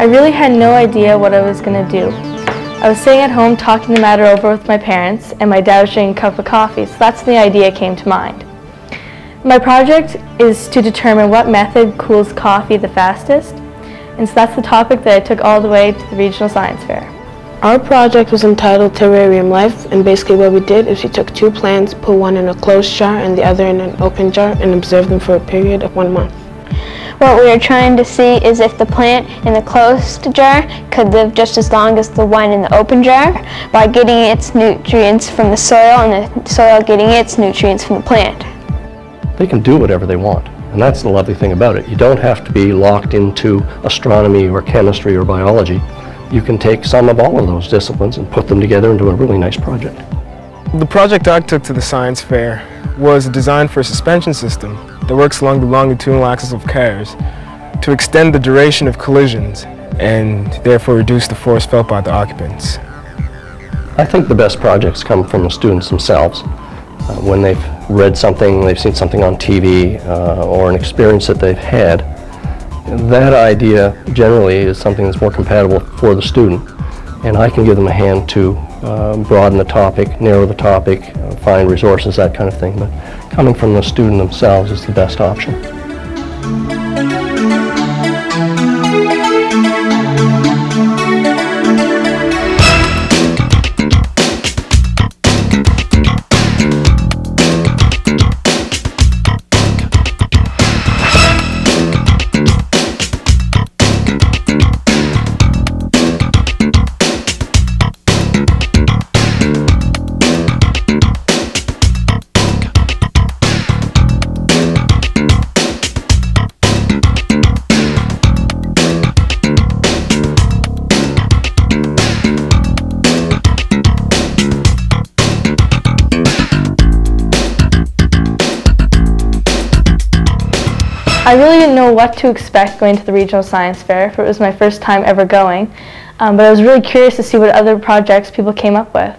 I really had no idea what I was going to do. I was sitting at home talking the matter over with my parents, and my dad was drinking a cup of coffee, so that's when the idea came to mind. My project is to determine what method cools coffee the fastest, and so that's the topic that I took all the way to the Regional Science Fair. Our project was entitled Terrarium Life, and basically what we did is we took two plants, put one in a closed jar and the other in an open jar, and observed them for a period of one month. What we are trying to see is if the plant in the closed jar could live just as long as the one in the open jar by getting its nutrients from the soil and the soil getting its nutrients from the plant. They can do whatever they want. And that's the lovely thing about it. You don't have to be locked into astronomy or chemistry or biology. You can take some of all of those disciplines and put them together into a really nice project. The project I took to the science fair was designed for a suspension system that works along the longitudinal axis of cars to extend the duration of collisions and therefore reduce the force felt by the occupants. I think the best projects come from the students themselves. Uh, when they've read something, they've seen something on TV, uh, or an experience that they've had, that idea generally is something that's more compatible for the student. And I can give them a hand to uh, broaden the topic, narrow the topic, uh, find resources, that kind of thing. But coming from the student themselves is the best option. I really didn't know what to expect going to the Regional Science Fair, for it was my first time ever going, um, but I was really curious to see what other projects people came up with.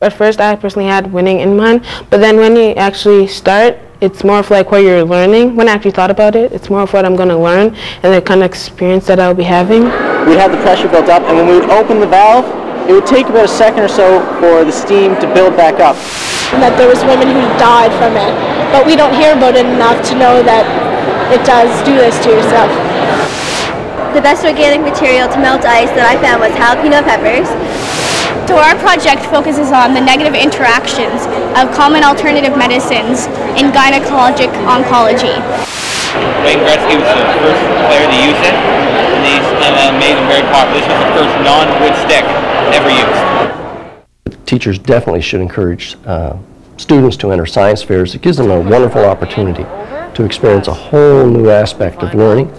At first, I personally had winning in mind, but then when you actually start, it's more of like what you're learning. When I actually thought about it, it's more of what I'm going to learn and the kind of experience that I'll be having. We'd have the pressure built up, and when we would open the valve, it would take about a second or so for the steam to build back up. That there was women who died from it, but we don't hear about it enough to know that it does do this to yourself. The best organic material to melt ice that I found was jalapeno peppers. So our project focuses on the negative interactions of common alternative medicines in gynecologic oncology. Wayne Gretzky was the first player to use it, and he's uh, made it very popular. This was the first non-wood stick ever used. Teachers definitely should encourage uh, students to enter science fairs. It gives them a wonderful opportunity to experience a whole new aspect of learning,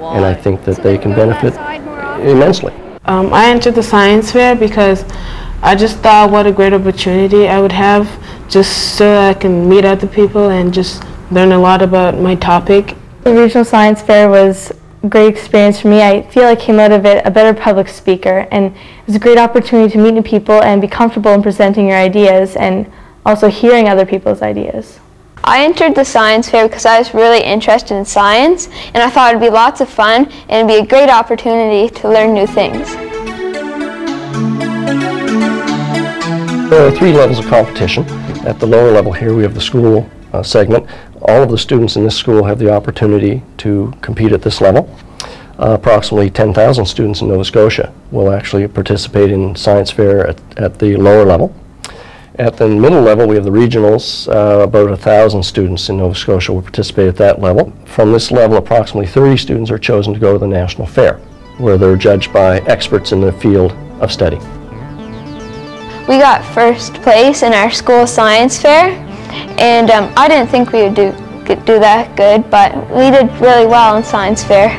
and I think that they can benefit immensely. Um, I entered the science fair because I just thought what a great opportunity I would have just so I can meet other people and just learn a lot about my topic. The Regional Science Fair was a great experience for me. I feel I came out of it a better public speaker, and it was a great opportunity to meet new people and be comfortable in presenting your ideas and also hearing other people's ideas. I entered the science fair because I was really interested in science and I thought it'd be lots of fun and it'd be a great opportunity to learn new things. There are three levels of competition. At the lower level here we have the school uh, segment. All of the students in this school have the opportunity to compete at this level. Uh, approximately 10,000 students in Nova Scotia will actually participate in science fair at, at the lower level. At the middle level, we have the regionals. Uh, about 1,000 students in Nova Scotia will participate at that level. From this level, approximately 30 students are chosen to go to the National Fair, where they're judged by experts in the field of study. We got first place in our school science fair, and um, I didn't think we would do, do that good, but we did really well in science fair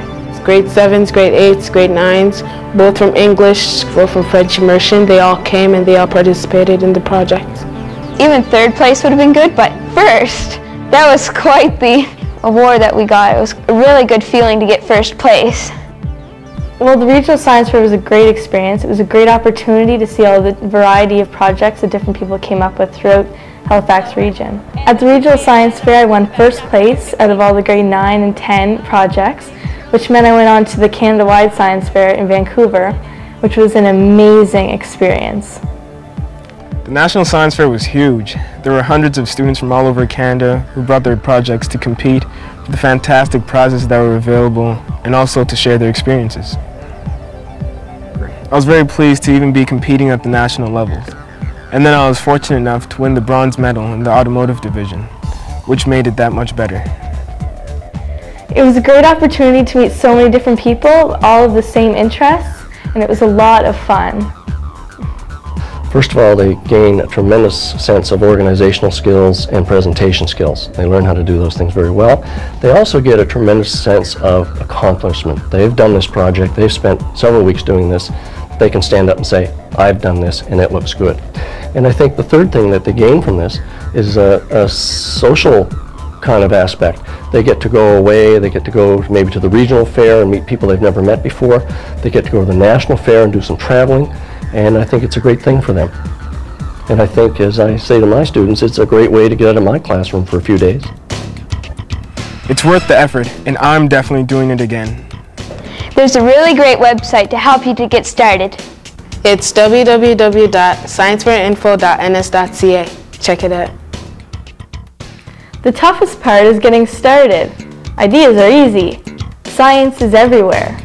grade 7s, grade 8s, grade 9s, both from English, both from French immersion. They all came and they all participated in the project. Even third place would have been good, but first, that was quite the award that we got. It was a really good feeling to get first place. Well, the Regional Science Fair was a great experience. It was a great opportunity to see all the variety of projects that different people came up with throughout Halifax region. At the Regional Science Fair, I won first place out of all the grade 9 and 10 projects which meant I went on to the Canada-wide Science Fair in Vancouver, which was an amazing experience. The National Science Fair was huge. There were hundreds of students from all over Canada who brought their projects to compete for the fantastic prizes that were available and also to share their experiences. I was very pleased to even be competing at the national level. And then I was fortunate enough to win the bronze medal in the automotive division, which made it that much better. It was a great opportunity to meet so many different people, all of the same interests, and it was a lot of fun. First of all, they gain a tremendous sense of organizational skills and presentation skills. They learn how to do those things very well. They also get a tremendous sense of accomplishment. They've done this project, they've spent several weeks doing this. They can stand up and say, I've done this and it looks good. And I think the third thing that they gain from this is a, a social kind of aspect. They get to go away, they get to go maybe to the regional fair and meet people they've never met before. They get to go to the national fair and do some traveling, and I think it's a great thing for them. And I think, as I say to my students, it's a great way to get out of my classroom for a few days. It's worth the effort, and I'm definitely doing it again. There's a really great website to help you to get started. It's www.sciencefairinfo.ns.ca. Check it out. The toughest part is getting started. Ideas are easy. Science is everywhere.